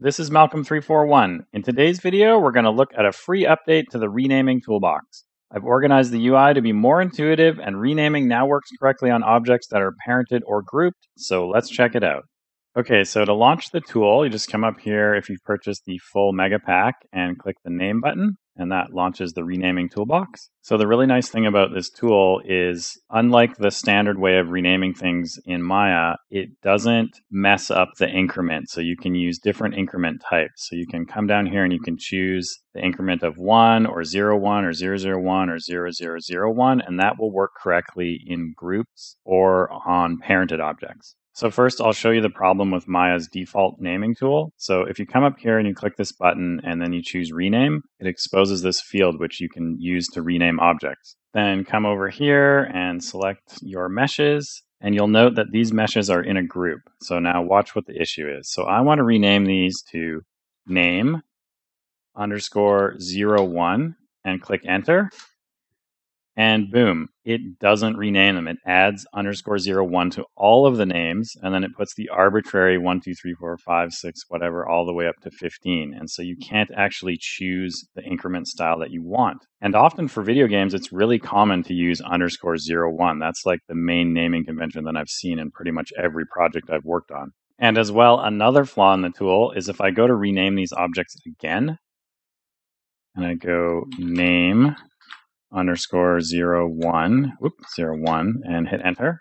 This is Malcolm341. In today's video, we're going to look at a free update to the renaming toolbox. I've organized the UI to be more intuitive and renaming now works correctly on objects that are parented or grouped, so let's check it out. Okay, so to launch the tool, you just come up here if you've purchased the full mega pack and click the name button and that launches the renaming toolbox. So the really nice thing about this tool is unlike the standard way of renaming things in Maya, it doesn't mess up the increment. So you can use different increment types. So you can come down here and you can choose the increment of 1 or 0, 1 or 0, 0, 1 or 0, 0, 0, 1, and that will work correctly in groups or on parented objects. So first I'll show you the problem with Maya's default naming tool. So if you come up here and you click this button and then you choose rename, it exposes this field which you can use to rename objects. Then come over here and select your meshes and you'll note that these meshes are in a group. So now watch what the issue is. So I want to rename these to name underscore zero one and click enter and boom, it doesn't rename them. It adds underscore zero one to all of the names, and then it puts the arbitrary one, two, three, four, five, six, whatever, all the way up to 15. And so you can't actually choose the increment style that you want. And often for video games, it's really common to use underscore zero one. That's like the main naming convention that I've seen in pretty much every project I've worked on. And as well, another flaw in the tool is if I go to rename these objects again, and I go name underscore zero one, whoop, zero one, and hit enter,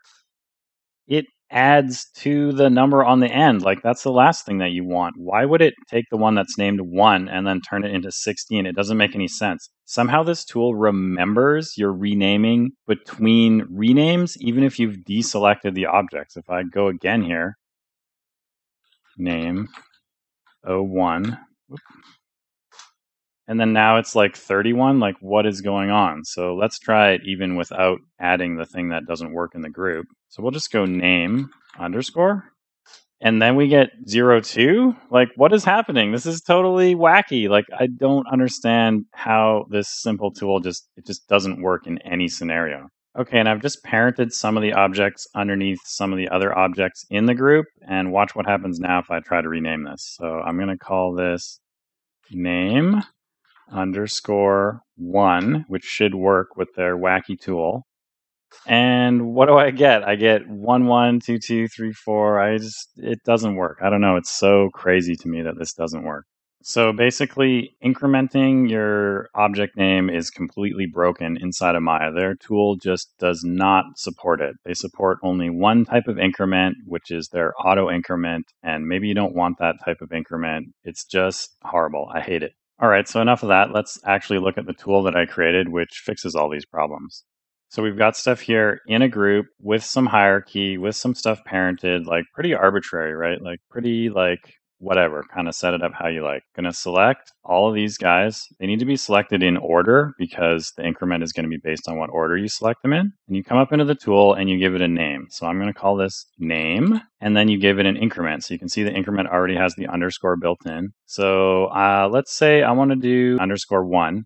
it adds to the number on the end. Like that's the last thing that you want. Why would it take the one that's named one and then turn it into 16? It doesn't make any sense. Somehow this tool remembers your renaming between renames, even if you've deselected the objects. If I go again here, name 01, whoop, and then now it's like 31 like what is going on? So let's try it even without adding the thing that doesn't work in the group. So we'll just go name underscore. And then we get zero two? Like what is happening? This is totally wacky. Like i don't understand how this simple tool just it just doesn't work in any scenario. Okay and i've just parented some of the objects underneath some of the other objects in the group and watch what happens now if i try to rename this. So i'm going to call this name underscore one, which should work with their wacky tool. And what do I get? I get one, one, two, two, three, four. I just, it doesn't work. I don't know. It's so crazy to me that this doesn't work. So basically, incrementing your object name is completely broken inside of Maya. Their tool just does not support it. They support only one type of increment, which is their auto increment. And maybe you don't want that type of increment. It's just horrible. I hate it. All right, so enough of that. Let's actually look at the tool that I created, which fixes all these problems. So we've got stuff here in a group with some hierarchy, with some stuff parented, like pretty arbitrary, right? Like pretty like whatever, kind of set it up how you like. Going to select all of these guys. They need to be selected in order because the increment is going to be based on what order you select them in. And you come up into the tool and you give it a name. So I'm going to call this name and then you give it an increment. So you can see the increment already has the underscore built in. So uh, let's say I want to do underscore one.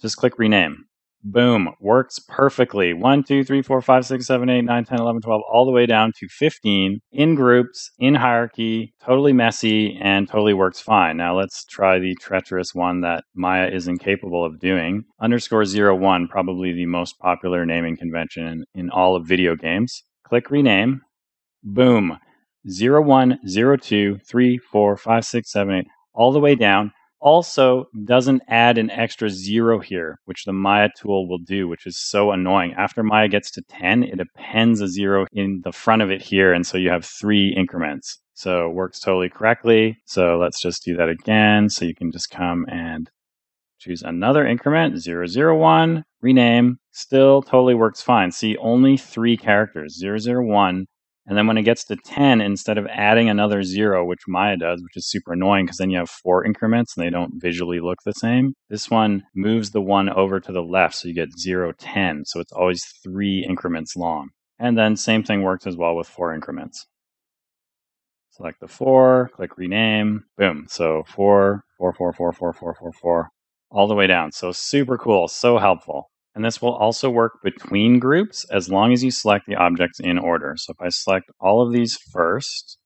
Just click rename. Boom, works perfectly. 1, 2, 3, 4, 5, 6, 7, 8, 9, 10, 11, 12, all the way down to 15 in groups, in hierarchy, totally messy, and totally works fine. Now let's try the treacherous one that Maya is incapable of doing. Underscore 01, probably the most popular naming convention in all of video games. Click rename. Boom. 01, 02, 3, 4, 5, 6, 7, 8, all the way down also doesn't add an extra zero here, which the Maya tool will do, which is so annoying. After Maya gets to 10, it appends a zero in the front of it here. And so you have three increments. So it works totally correctly. So let's just do that again. So you can just come and choose another increment, 001, rename, still totally works fine. See, only three characters, 001 and then when it gets to 10, instead of adding another zero, which Maya does, which is super annoying because then you have four increments and they don't visually look the same, this one moves the one over to the left. So you get 0, 10. So it's always three increments long. And then same thing works as well with four increments. Select the four, click rename, boom. So four, four, four, four, four, four, four, four, all the way down. So super cool, so helpful. And this will also work between groups as long as you select the objects in order. So if I select all of these first,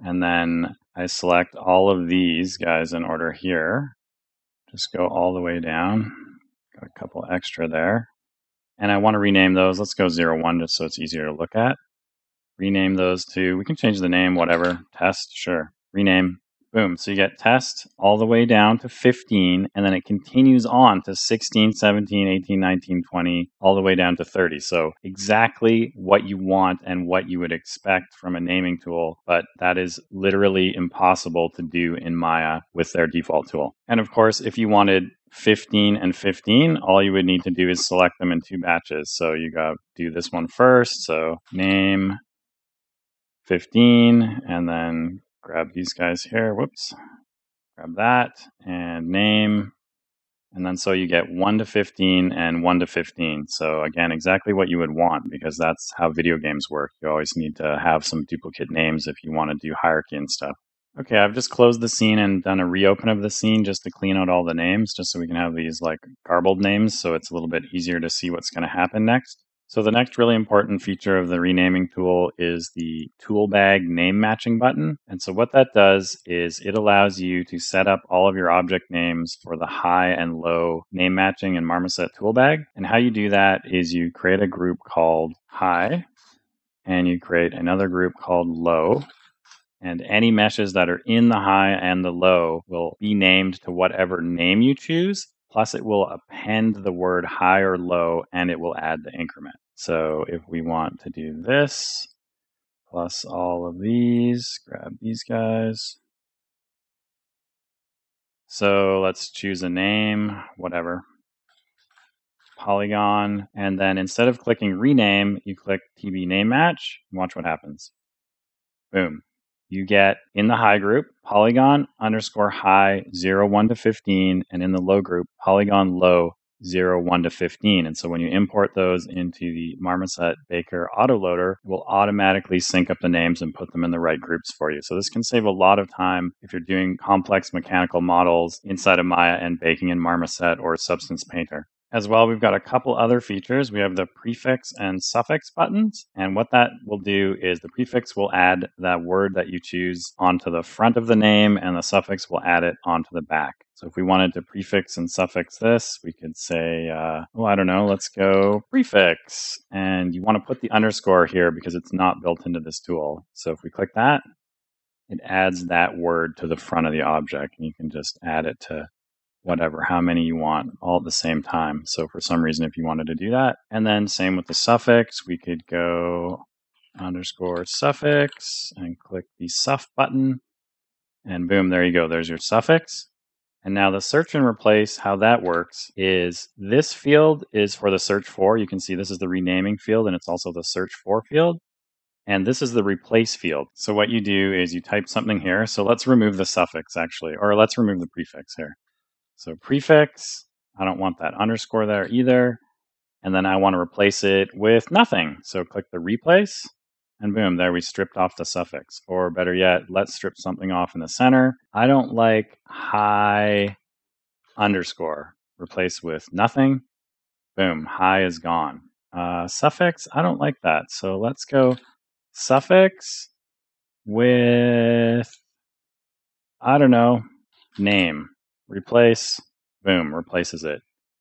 And then I select all of these guys in order here. Just go all the way down. Got a couple extra there. And I want to rename those. Let's go 01 just so it's easier to look at. Rename those to, we can change the name, whatever. Test, sure. Rename. Boom. So you get test all the way down to 15, and then it continues on to 16, 17, 18, 19, 20, all the way down to 30. So exactly what you want and what you would expect from a naming tool, but that is literally impossible to do in Maya with their default tool. And of course, if you wanted 15 and 15, all you would need to do is select them in two batches. So you got do this one first. So name 15 and then grab these guys here. Whoops. Grab that and name. And then so you get 1 to 15 and 1 to 15. So again, exactly what you would want because that's how video games work. You always need to have some duplicate names if you want to do hierarchy and stuff. Okay, I've just closed the scene and done a reopen of the scene just to clean out all the names, just so we can have these like garbled names so it's a little bit easier to see what's going to happen next. So the next really important feature of the renaming tool is the toolbag name matching button. And so what that does is it allows you to set up all of your object names for the high and low name matching in Marmoset toolbag. And how you do that is you create a group called high and you create another group called low. And any meshes that are in the high and the low will be named to whatever name you choose. Plus, it will append the word high or low and it will add the increment. So if we want to do this, plus all of these, grab these guys. So let's choose a name, whatever. Polygon. And then instead of clicking rename, you click TB name match. Watch what happens. Boom you get in the high group polygon underscore high 0 1 to 15 and in the low group polygon low 0 1 to 15 and so when you import those into the marmoset baker autoloader it will automatically sync up the names and put them in the right groups for you. So this can save a lot of time if you're doing complex mechanical models inside of maya and baking in marmoset or substance painter as well, we've got a couple other features. We have the prefix and suffix buttons. And what that will do is the prefix will add that word that you choose onto the front of the name, and the suffix will add it onto the back. So if we wanted to prefix and suffix this, we could say, uh, oh, I don't know, let's go prefix. And you want to put the underscore here because it's not built into this tool. So if we click that, it adds that word to the front of the object, and you can just add it to whatever, how many you want, all at the same time. So for some reason, if you wanted to do that, and then same with the suffix, we could go underscore suffix and click the suff button, and boom, there you go. There's your suffix. And now the search and replace, how that works is this field is for the search for. You can see this is the renaming field and it's also the search for field. And this is the replace field. So what you do is you type something here. So let's remove the suffix actually, or let's remove the prefix here. So prefix, I don't want that underscore there either. And then I want to replace it with nothing. So click the replace and boom, there we stripped off the suffix. Or better yet, let's strip something off in the center. I don't like high underscore. Replace with nothing. Boom, high is gone. Uh, suffix, I don't like that. So let's go suffix with, I don't know, name replace, boom, replaces it.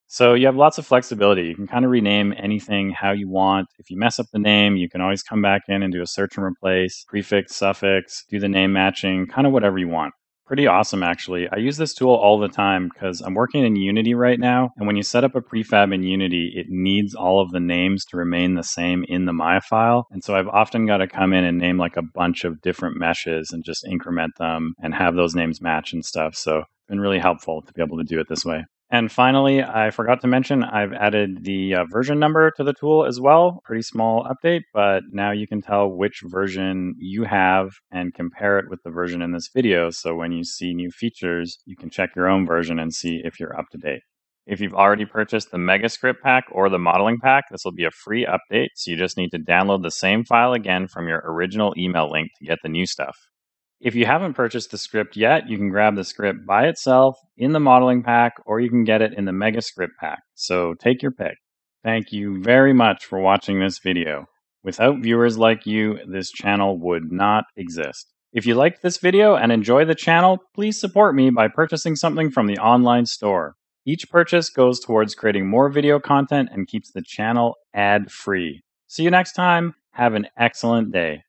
So you have lots of flexibility. You can kind of rename anything how you want. If you mess up the name, you can always come back in and do a search and replace, prefix, suffix, do the name matching, kind of whatever you want. Pretty awesome, actually. I use this tool all the time because I'm working in Unity right now. And when you set up a prefab in Unity, it needs all of the names to remain the same in the Maya file. And so I've often got to come in and name like a bunch of different meshes and just increment them and have those names match and stuff. So been really helpful to be able to do it this way. And finally, I forgot to mention I've added the uh, version number to the tool as well. Pretty small update, but now you can tell which version you have and compare it with the version in this video. So when you see new features, you can check your own version and see if you're up to date. If you've already purchased the Megascript pack or the modeling pack, this will be a free update. So you just need to download the same file again from your original email link to get the new stuff. If you haven't purchased the script yet, you can grab the script by itself in the modeling pack, or you can get it in the Mega Script pack. So take your pick. Thank you very much for watching this video. Without viewers like you, this channel would not exist. If you liked this video and enjoy the channel, please support me by purchasing something from the online store. Each purchase goes towards creating more video content and keeps the channel ad free. See you next time. Have an excellent day.